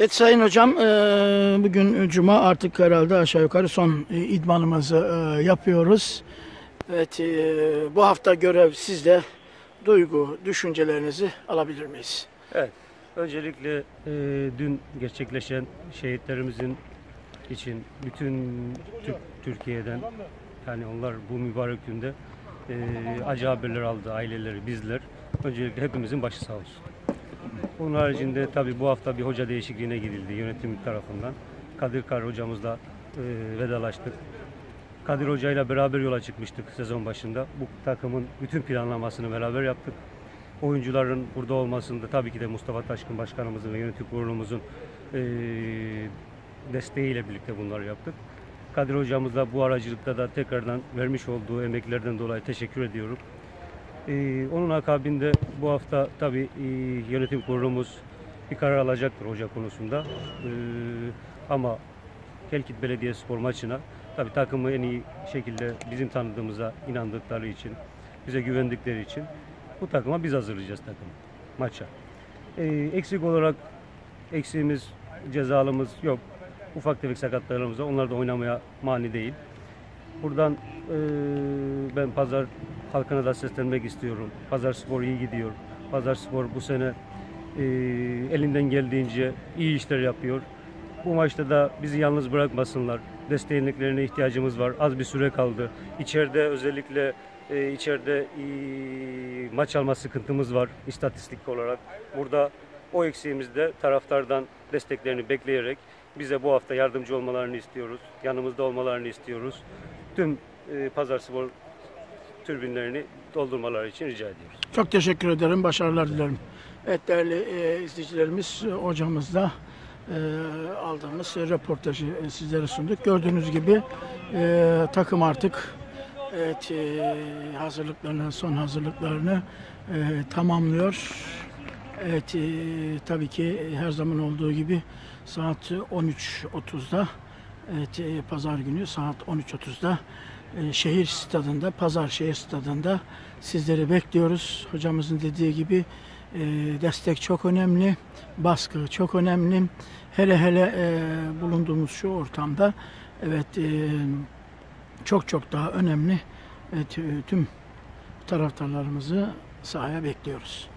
Evet Sayın Hocam, e, bugün Cuma artık herhalde aşağı yukarı son e, idmanımızı e, yapıyoruz. Evet, bu hafta görev sizde. Duygu, düşüncelerinizi alabilir miyiz? Evet. Öncelikle dün gerçekleşen şehitlerimizin için bütün Türk, Türkiye'den yani onlar bu mübarek günde acı haberler aldı aileleri, bizler. Öncelikle hepimizin başı sağ olsun. Bunun haricinde tabii bu hafta bir hoca değişikliğine gidildi yönetim tarafından. Kadir Kar hocamızla e, vedalaştık. Kadir Hoca ile beraber yola çıkmıştık sezon başında. Bu takımın bütün planlamasını beraber yaptık. Oyuncuların burada olmasında tabii ki de Mustafa Taşkın Başkanımızın ve yönetim kurulumuzun eee, desteğiyle birlikte bunları yaptık. Kadir Hocamızla bu aracılıkta da tekrardan vermiş olduğu emeklerden dolayı teşekkür ediyorum. Eee, onun akabinde bu hafta tabii eee, yönetim kurulumuz bir karar alacaktır hoca konusunda. Eee, ama Kelkit Belediyespor maçına tabii takımı en iyi şekilde bizim tanıdığımıza inandıkları için, bize güvendikleri için bu takıma biz hazırlayacağız takımı maça. Ee, eksik olarak eksiğimiz, cezalımız yok. Ufak tefek sakatlarımız var. Onlar da oynamaya mani değil. Buradan eee, ben Pazar halkına da seslenmek istiyorum. Pazar Spor iyi gidiyor. Pazar Spor bu sene eee, elinden geldiğince iyi işler yapıyor. Bu maçta da bizi yalnız bırakmasınlar. Desteklerine ihtiyacımız var. Az bir süre kaldı. İçeride özellikle e, içeride e, maç alma sıkıntımız var istatistik olarak. Burada o eksiğimizde taraftardan desteklerini bekleyerek bize bu hafta yardımcı olmalarını istiyoruz. Yanımızda olmalarını istiyoruz. Tüm e, Pazar Spor türbinlerini doldurmaları için rica ediyoruz. Çok teşekkür ederim, başarılar dilerim. Evet değerli e, izleyicilerimiz, e, hocamızla e, aldığımız röportajı e, sizlere sunduk. Gördüğünüz gibi e, takım artık evet, e, hazırlıklarını, son hazırlıklarını e, tamamlıyor. Evet, e, tabii ki her zaman olduğu gibi saat 13.30'da, evet, e, pazar günü saat 13.30'da e, şehir stadında, pazar şehir stadında sizleri bekliyoruz. Hocamızın dediği gibi e, destek çok önemli, baskı çok önemli. Hele hele bulunduğumuz şu ortamda, evet, çok çok daha önemli. Evet, tüm taraftarlarımızı sahaya bekliyoruz.